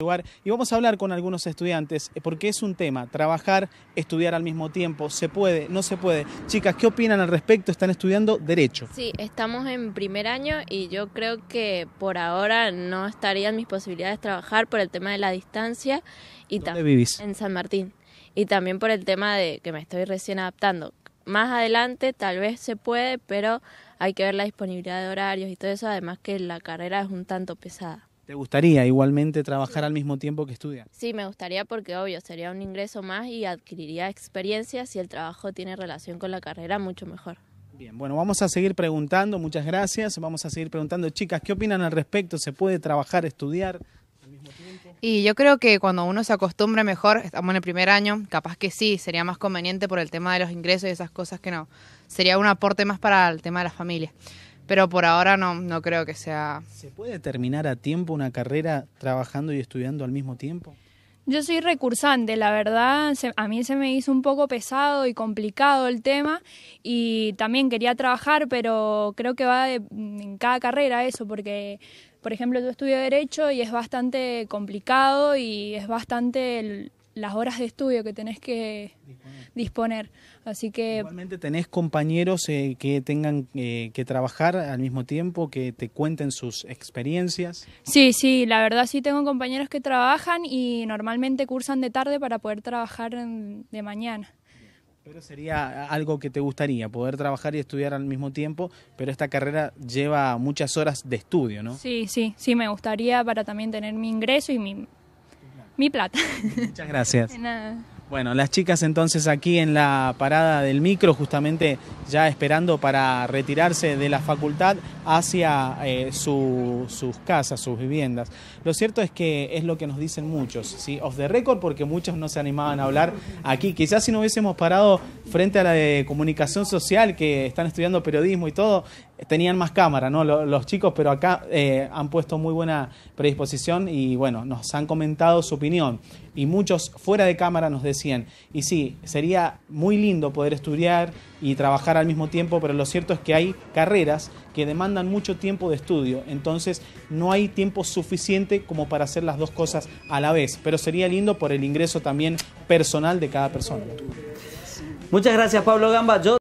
lugar y vamos a hablar con algunos estudiantes eh, porque es un tema, trabajar, estudiar al mismo tiempo, se puede, no se puede. Chicas, ¿qué opinan al respecto? Están estudiando Derecho. Sí, estamos en primer año y yo creo que por ahora no estarían mis posibilidades de trabajar por el tema de la distancia y ¿Dónde vivís? en San Martín y también por el tema de que me estoy recién adaptando. Más adelante tal vez se puede, pero hay que ver la disponibilidad de horarios y todo eso, además que la carrera es un tanto pesada. ¿Te gustaría igualmente trabajar al mismo tiempo que estudiar? Sí, me gustaría porque obvio sería un ingreso más y adquiriría experiencia si el trabajo tiene relación con la carrera mucho mejor. Bien, bueno, vamos a seguir preguntando, muchas gracias. Vamos a seguir preguntando, chicas, ¿qué opinan al respecto? ¿Se puede trabajar, estudiar al mismo tiempo? Y yo creo que cuando uno se acostumbre mejor, estamos en el primer año, capaz que sí, sería más conveniente por el tema de los ingresos y esas cosas que no. Sería un aporte más para el tema de la familia. Pero por ahora no, no creo que sea... ¿Se puede terminar a tiempo una carrera trabajando y estudiando al mismo tiempo? Yo soy recursante, la verdad, se- a mí se me hizo un poco pesado y complicado el tema y también quería trabajar, pero creo que va de- en cada carrera eso, porque, por ejemplo, yo estudio Derecho y es bastante complicado y es bastante el- las horas de estudio que tenés que disponer. Así que Igualmente tenés compañeros eh, que tengan eh, que trabajar al mismo tiempo, que te cuenten sus experiencias. sí, sí, la verdad sí tengo compañeros que trabajan y normalmente cursan de tarde para poder trabajar de mañana. Pero sería algo que te gustaría, poder trabajar y estudiar al mismo tiempo, pero esta carrera lleva muchas horas de estudio, ¿no? Sí, sí, sí, me gustaría para también tener mi ingreso y mi, mi plata. Muchas gracias. De nada. Bueno, las chicas entonces aquí en la parada del micro, justamente ya esperando para retirarse de la facultad hacia eh, su- sus casas, sus viviendas. Lo cierto es que es lo que nos dicen muchos, ¿sí? Off the record, porque muchos no se animaban a hablar aquí. Quizás si no hubiésemos parado frente a la de comunicación social, que están estudiando periodismo y todo, tenían más cámara, ¿no? Lo- Los chicos, pero acá eh, han puesto muy buena predisposición y bueno, nos han comentado su opinión. Y muchos fuera de cámara nos decían, y sí, sería muy lindo poder estudiar y trabajar al mismo tiempo, pero lo cierto es que hay carreras que demandan mucho tiempo de estudio, entonces no hay tiempo suficiente como para hacer las dos cosas a la vez, pero sería lindo por el ingreso también personal de cada persona. Muchas gracias, Pablo Gamba. Yo